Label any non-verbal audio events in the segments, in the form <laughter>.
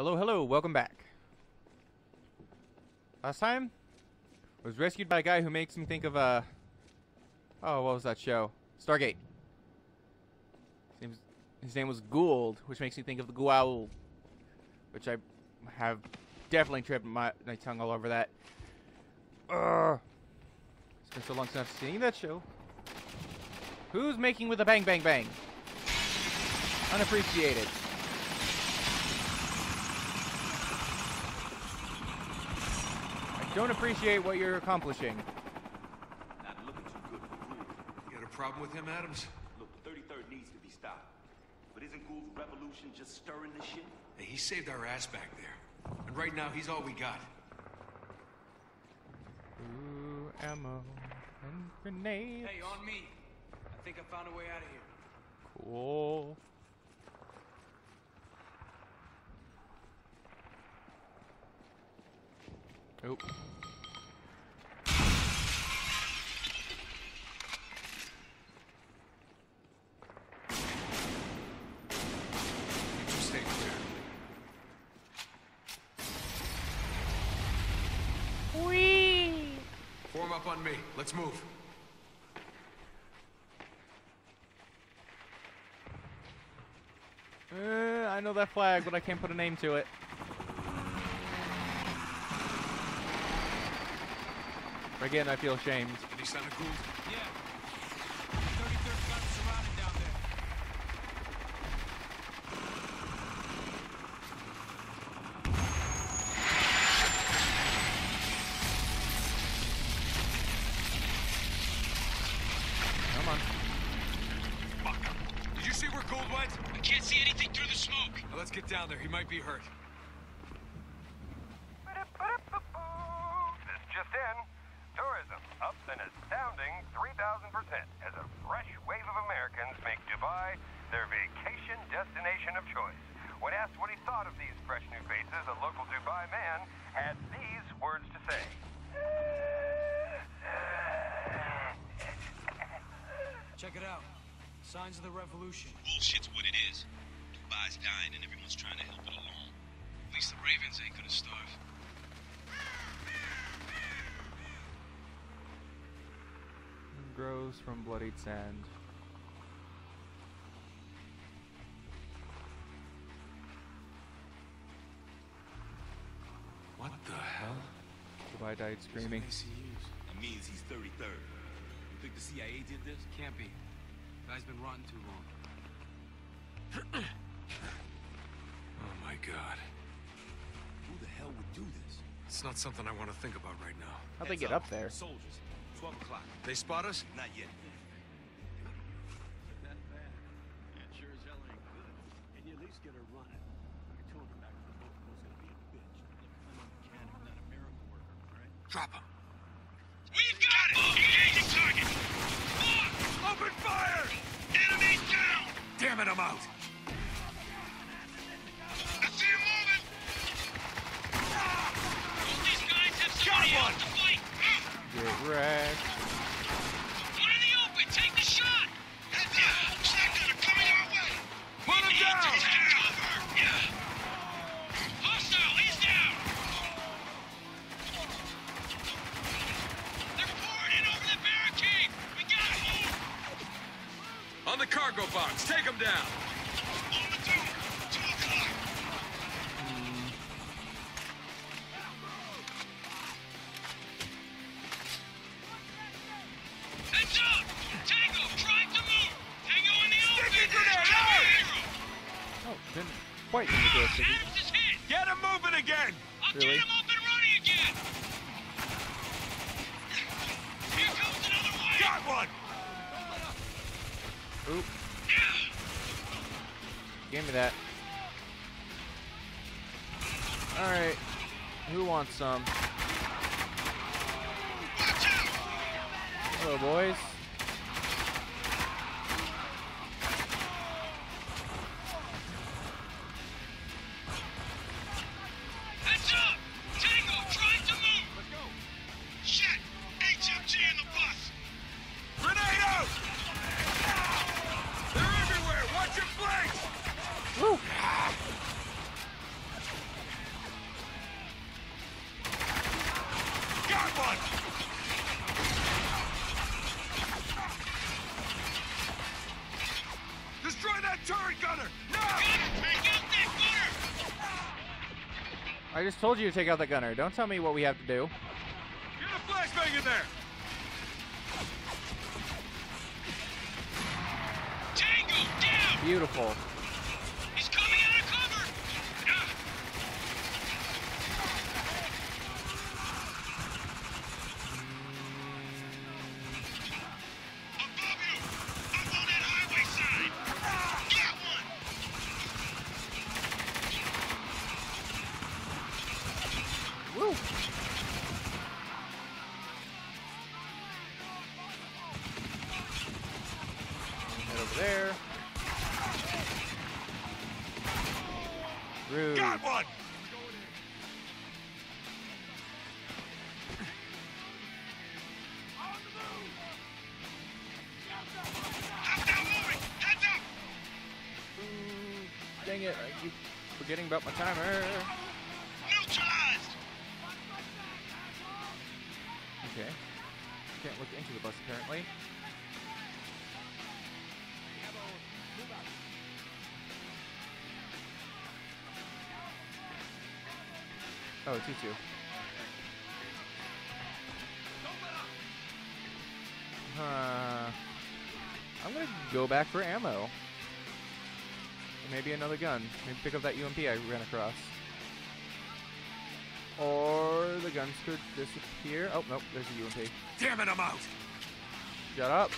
Hello, hello, welcome back. Last time, I was rescued by a guy who makes me think of uh oh, what was that show? Stargate. His, his name was Gould, which makes me think of the Goa'uld, which I have definitely tripped my, my tongue all over that. Ugh. It's been so long since I've seen that show. Who's making with a bang bang bang? Unappreciated. I don't appreciate what you're accomplishing. Not looking too good for Gould. You got a problem with him, Adams? Look, the 33rd needs to be stopped. But isn't Gould's revolution just stirring the shit? Hey, he saved our ass back there. And right now, he's all we got. Ooh, ammo and grenades. Hey, on me. I think I found a way out of here. Cool. Oop. You stay clear. Form up on me. Let's move. Uh, I know that flag, but I can't put a name to it. Again, I feel ashamed. Any sign of Gould? Yeah. 33rd got surrounded down there. Come on. Fuck. Did you see where Gould went? I can't see anything through the smoke. Now let's get down there. He might be hurt. This just in. Tourism up an astounding 3,000% as a fresh wave of Americans make Dubai their vacation destination of choice. When asked what he thought of these fresh new faces, a local Dubai man had these words to say. Check it out. Signs of the revolution. Bullshit's what it is. Dubai's dying and everyone's trying to help it along. At least the Ravens ain't gonna starve. Grows from bloodied sand. What the hell? Dubai died screaming. It means he's 33rd. You think the CIA did this? Can't be. Guy's been rotting too long. <clears throat> Oh my god. Do this? It's not something I want to think about right now. How'd they get up there? Uh, soldiers. 12 o'clock. They spot us? Not yet. That sure as hell ain't good. And you at least get her running. I told her back the boat was gonna be a bitch. Look, I'm a mechanic, not a miracle worker, all right? Drop him. We've got it! Engaging target! Open fire! Enemies down! Damn it, I'm out! Get didn't quite need to do a sticky. Adams is hit! Get him moving again! I'll Really? get him up and running again! Here comes another wave! Got one! Oop. Give me that. Alright. Who wants some? Hello, boys. One! Destroy that turret gunner! Now! Take out that gunner! I just told you to take out the gunner. Don't tell me what we have to do. Get a flashbang in there! Tango, down! Beautiful. There. Rude. Got one! How's now moving? Heads up! Dang it, I keep forgetting about my timer. Neutralized! Okay. Can't look into the bus apparently. Oh, it's you two. Uh, I'm gonna go back for ammo. Maybe another gun. Maybe pick up that UMP I ran across. Or the guns could disappear. Oh, nope, there's a UMP. Damn it, I'm out! Shut up.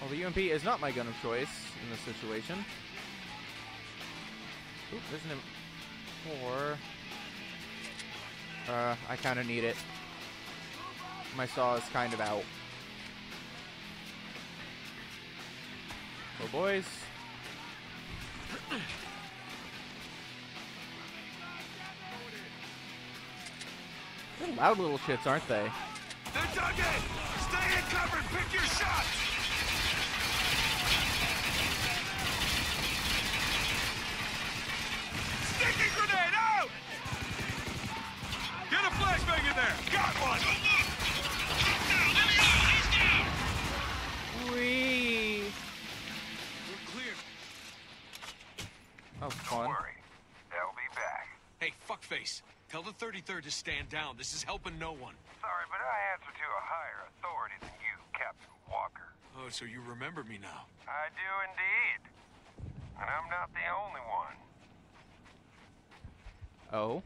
Well, the UMP is not my gun of choice in this situation. Oop, there's an M4. Uh, I kind of need it. My saw is kind of out. Oh, boys. They're loud little shits, aren't they? They're dug in! Stay in cover and pick your shots! The 33rd to stand down. This is helping no one. Sorry, but I answer to a higher authority than you, Captain Walker. Oh, so you remember me now. I do indeed. And I'm not the only one. Oh.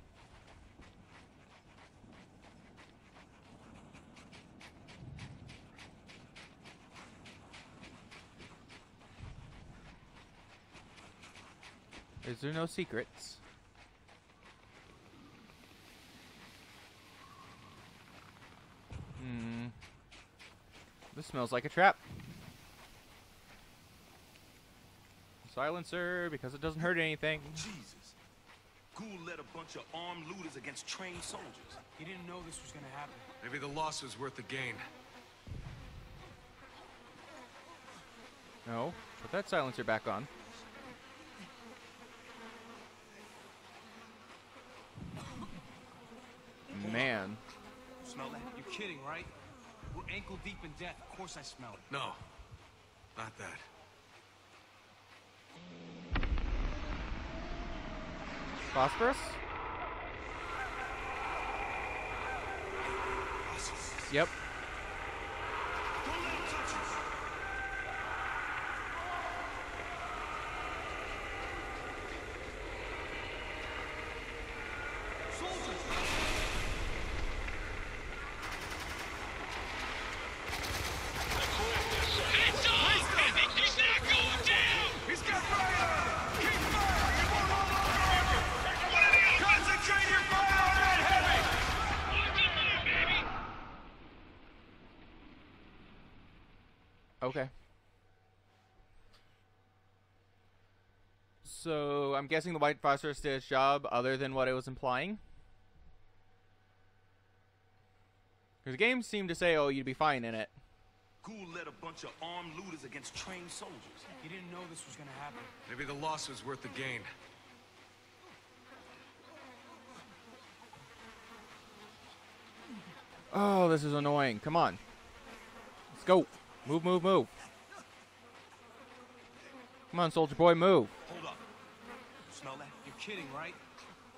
Is there no secrets? This smells like a trap. Silencer, because it doesn't hurt anything. Jesus. Gould led a bunch of armed looters against trained soldiers. He didn't know this was gonna happen. Maybe the loss was worth the gain. No. Put that silencer back on. Man. Smell that? You're kidding, right? We're ankle deep in death. Of course I smell it. No. Not that. Phosphorus? Yep. I'm guessing the White Phosphorus did its job other than what it was implying. Because the game seemed to say, oh, you'd be fine in it. Gould led a bunch of armed looters against trained soldiers. He didn't know this was going to happen. Maybe the loss was worth the gain. Oh, this is annoying. Come on. Let's go. Move, move, move. Come on, soldier boy, move. Hold up. Smell that? You're kidding, right?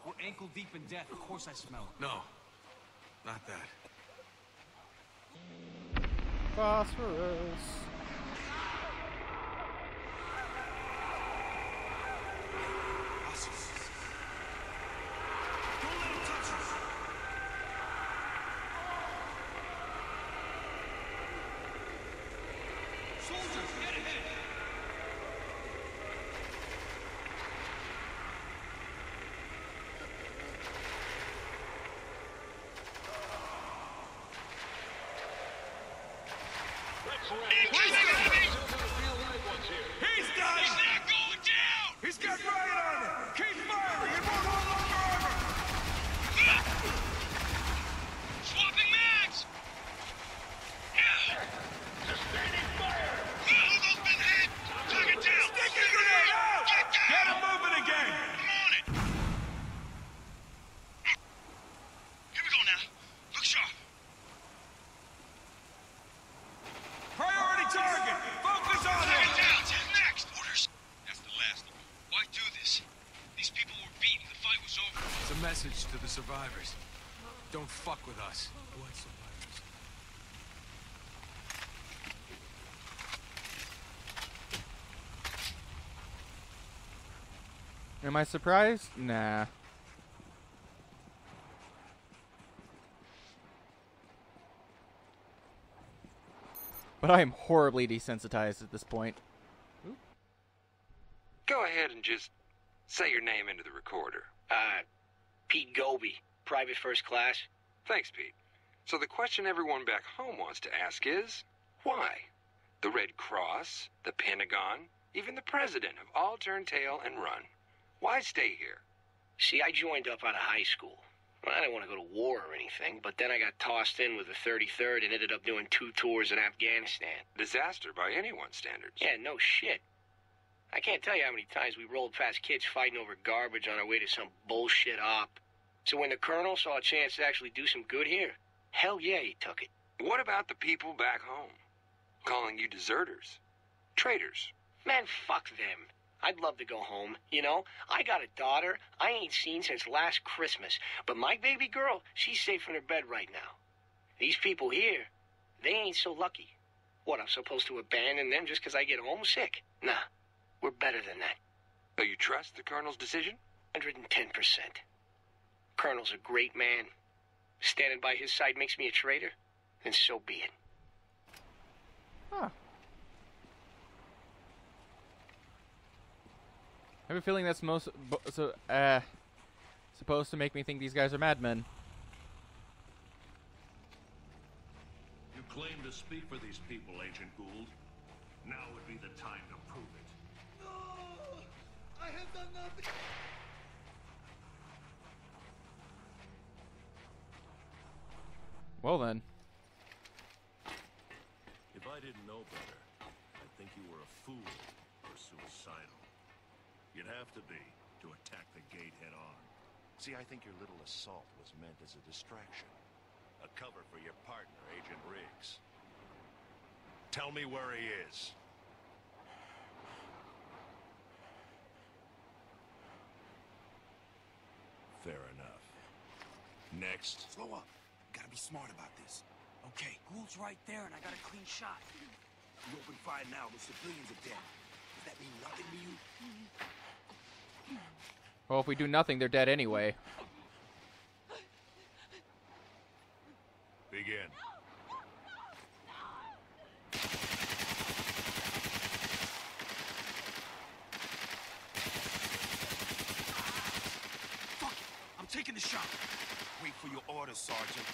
We're ankle deep in death. Of course I smell it. No, not that. Phosphorus. He's not going down! He's got riot armor! Keep firing! It won't hold long armor! Swapping mags! Sustaining fire! Who's been hit? Take it down! Sticky grenade out! Get down! Get him moving again! I'm on it! Here we go now. Look sharp. Priority target! Focus on him! down! Next! Orders! That's the last of them. Why do this? These people were beaten. The fight was over. It's a message to the survivors. Don't fuck with us. What survivors? Am I surprised? Nah. But I am horribly desensitized at this point. Go ahead and just say your name into the recorder. Uh, Pete Goby, private first class. Thanks, Pete. So the question everyone back home wants to ask is why? The Red Cross, the Pentagon, even the President have all turned tail and run. Why stay here? See, I joined up out of high school. Well, I didn't want to go to war or anything, but then I got tossed in with the 33rd and ended up doing two tours in Afghanistan. Disaster by anyone's standards. Yeah, no shit. I can't tell you how many times we rolled past kids fighting over garbage on our way to some bullshit op. So when the colonel saw a chance to actually do some good here, hell yeah, he took it. What about the people back home? Calling you deserters? Traitors? Man, fuck them. I'd love to go home. You know, I got a daughter I ain't seen since last Christmas. But my baby girl, she's safe in her bed right now. These people here, they ain't so lucky. What, I'm supposed to abandon them just 'cause I get homesick? Nah, we're better than that. So you trust the Colonel's decision? 110%. Colonel's a great man. Standing by his side makes me a traitor, then so be it. Huh. I have a feeling that's most so uh supposed to make me think these guys are madmen. You claim to speak for these people, Agent Gould. Now would be the time to prove it. No, I have done nothing. Well then, If I didn't know better, I'd think you were a fool or suicidal. You'd have to be to attack the gate head on. See, I think your little assault was meant as a distraction. A cover for your partner, Agent Riggs. Tell me where he is. Fair enough. Next. Slow up. Gotta be smart about this. Okay, Gould's right there, and I got a clean shot. You open fire now, the civilians are dead. Does that mean nothing to you? well if we do nothing, they're dead anyway. Begin. Fuck it. I'm taking the shot. Wait for your orders, Sergeant.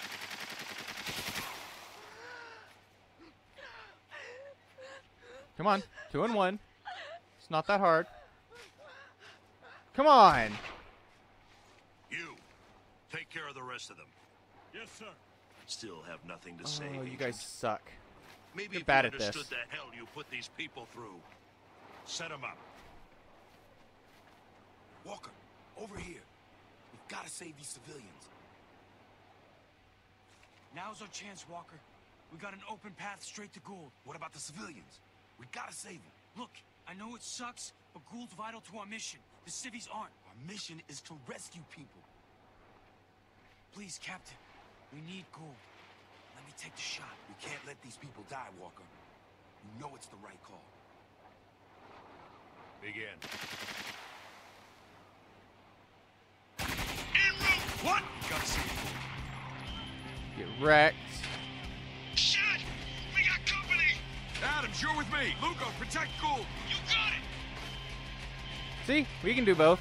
Come on, two and one. It's not that hard. Come on. You. Take care of the rest of them. Yes, sir. Still have nothing to oh, say. Oh, you Agent. guys suck. Maybe You're if bad you at this. understood the hell you put these people through. Set them up. Walker, over here. We've gotta save these civilians. Now's our chance, Walker. We got an open path straight to Gould. What about the civilians? We gotta save him. Look, I know it sucks, but Gould's vital to our mission. The civvies aren't. Our mission is to rescue people. Please, Captain. We need Gould. Let me take the shot. We can't let these people die, Walker. You know it's the right call. Begin. En route! What? Gotta save Get wrecked. Adams, you're with me. Lugo, protect Gould. You got it! See, we can do both.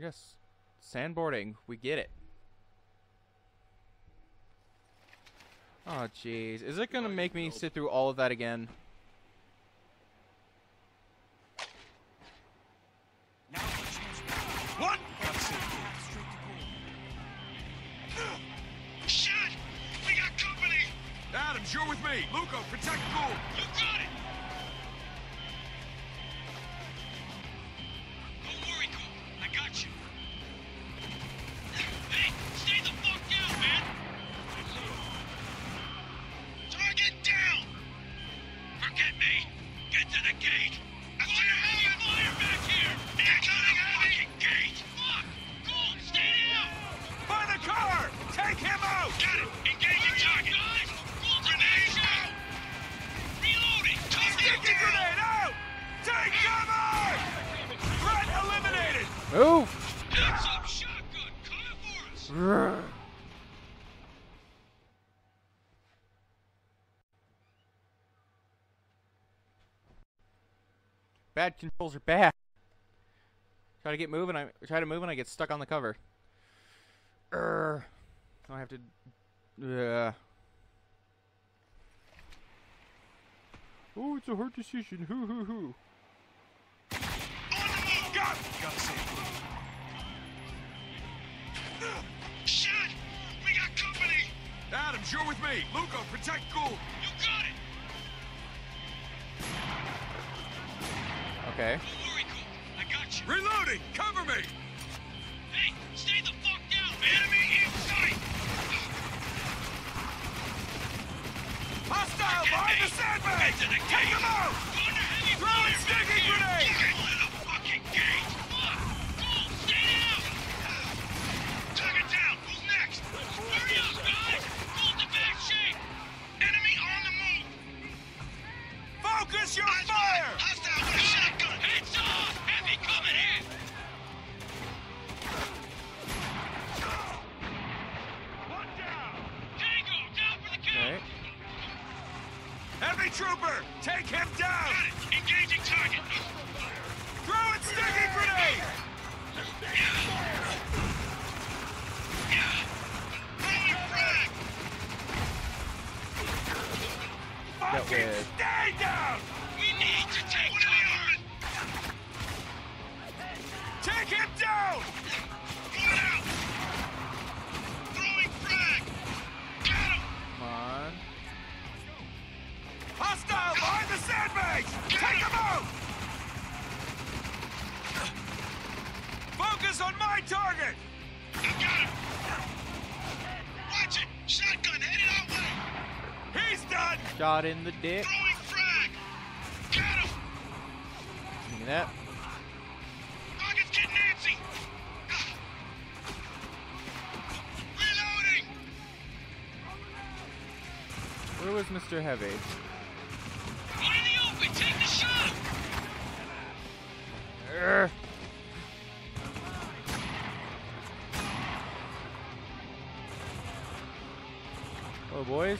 Yes. Sandboarding. We get it. Oh, jeez. Is it going to make me sit through all of that again? What? Shit! We got company! Adams, you're with me. Lugo, protect Gould. You got it! Bad controls are bad. Try to get moving. I try to move and I get stuck on the cover. Urgh. I have to. Yeah. Oh, it's a hard decision. Hoo hoo hoo. Got Gotta save Gould. Shit! We got company! Adams, you're with me. Lugo, protect Gould. Okay. Don't worry, Gould. I got you. Reloading! Cover me! Hey, stay the fuck down! Enemy in sight! Hostile behind the sandbag! Get to the Take gate! him out! We're under heavy Heavy trooper! Take him down! Got it! Engaging target! Throw in sticky grenade! Throwing frag! Fucking stay down! damage! Take him out! Focus on my target! I got him! Watch it! Shotgun headed our way! He's done! Shot in the dick. Throwing frag! Got him! Look at that. Rocket's getting antsy! Reloading! Where was Mr. Heavy? Urgh. Oh, boys.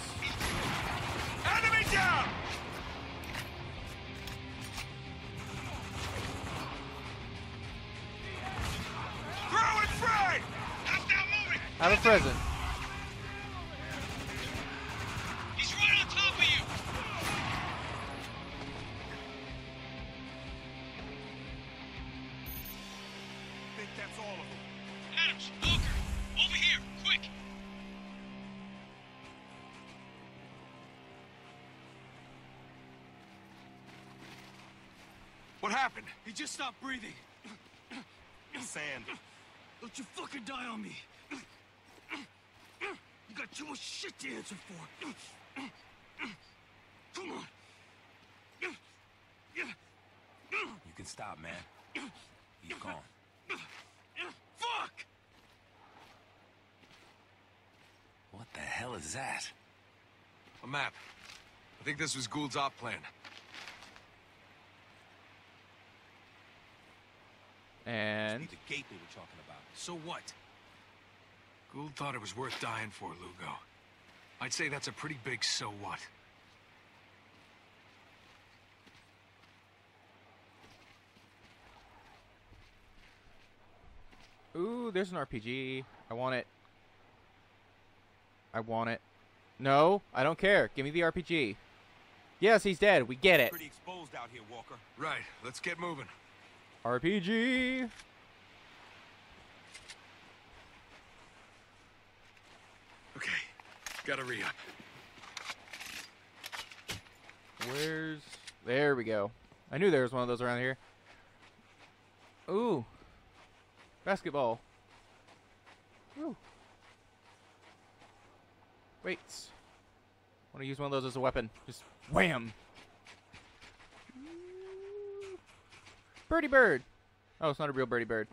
That's all of them. Adams, Walker, over here, quick. What happened? He just stopped breathing. <clears throat> Sand. Don't you fucking die on me. You got too much shit to answer for. Come on. You can stop, man. He's gone. Fuck! What the hell is that? A map. I think this was Gould's op plan. And the gate they were talking about. So what? Gould thought it was worth dying for, Lugo. I'd say that's a pretty big so what. ooh, there's an RPG. I want it. I want it. No, I don't care. Give me the RPG. Yes, he's dead. We get it. Pretty exposed out here, Walker. Right, let's get moving. RPG. Okay, gotta re-up. Where's there we go. I knew there was one of those around here. Ooh. Basketball. Ooh. Wait. Want to use one of those as a weapon. Just wham. Birdie bird. Oh, it's not a real birdie bird.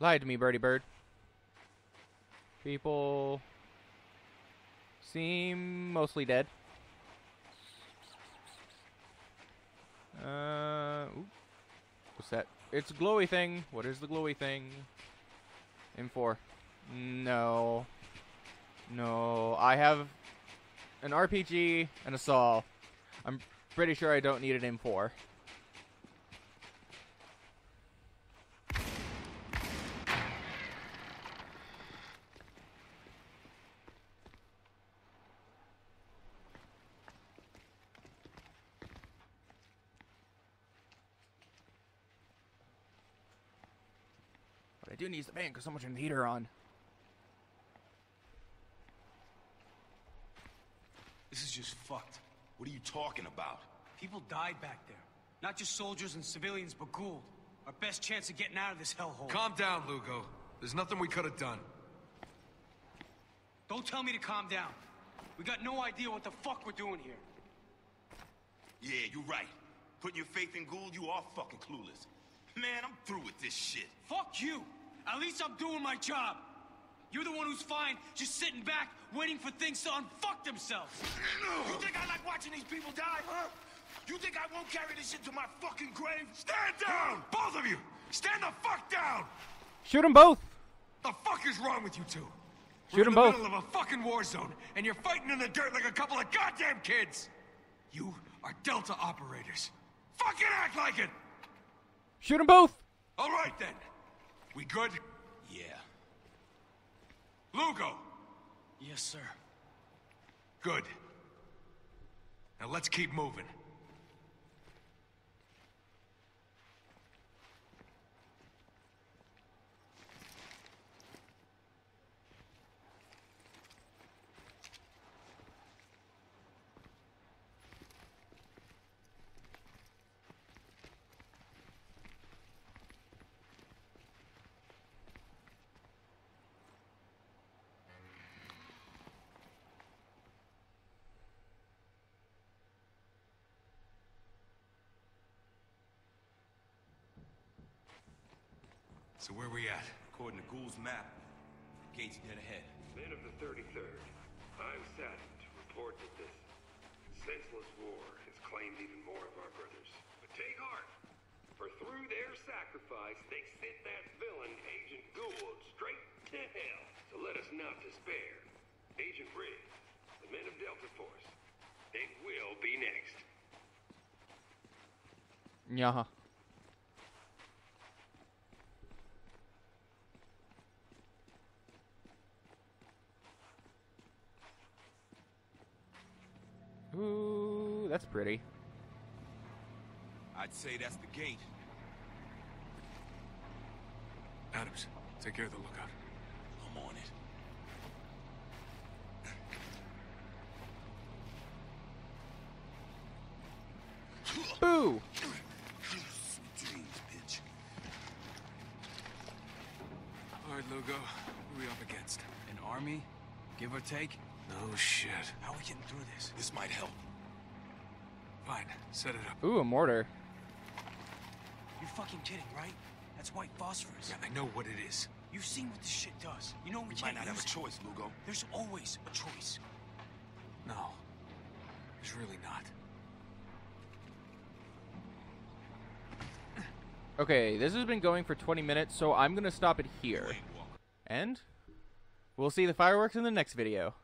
Lied to me, birdie bird. People seem mostly dead. Uh, ooh. what's that? It's a glowy thing. What is the glowy thing? M4. No. No. I have an RPG and a saw. I'm pretty sure I don't need an M4. But I do need the fan because someone turned the heater on. This is just fucked. What are you talking about? People died back there. Not just soldiers and civilians, but Gould. Our best chance of getting out of this hellhole. Calm down, Lugo. There's nothing we could have done. Don't tell me to calm down. We got no idea what the fuck we're doing here. Yeah, you're right. Putting your faith in Gould, you are fucking clueless. Man, I'm through with this shit. Fuck you! At least I'm doing my job! You're the one who's fine, just sitting back, waiting for things to unfuck themselves! You think I like watching these people die, huh? You think I won't carry this into my fucking grave? Stand down! Both of you! Stand the fuck down! Shoot them both! The fuck is wrong with you two? Shoot We're 'em in the both. middle of a fucking war zone, and you're fighting in the dirt like a couple of goddamn kids! You are Delta operators. Fucking act like it! Shoot them both! All right then. We good? Yeah. Lugo! Yes, sir. Good. Now let's keep moving. So where are we at? According to Gould's map, the gate's dead ahead. Men of the 33rd, I'm saddened to report that this senseless war has claimed even more of our brothers. But take heart, for through their sacrifice, they sent that villain, Agent Gould, straight to hell. So let us not despair. Agent Riggs, the men of Delta Force, they will be next. Yeah. Ooh, that's pretty. I'd say that's the gate. Adams, take care of the lookout. I'm on it. Boo! Sweet dreams, bitch. All right, Lugo. Who are we up against? An army? Give or take? No shit. How are we getting through this? This might help. Fine. Set it up. Ooh, a mortar. You're fucking kidding, right? That's white phosphorus. Yeah, I know what it is. You've seen what this shit does. You know we, We can't might not have a choice, Lugo. There's always a choice. No. There's really not. Okay, this has been going for 20 minutes, so I'm gonna stop it here. And we'll see the fireworks in the next video.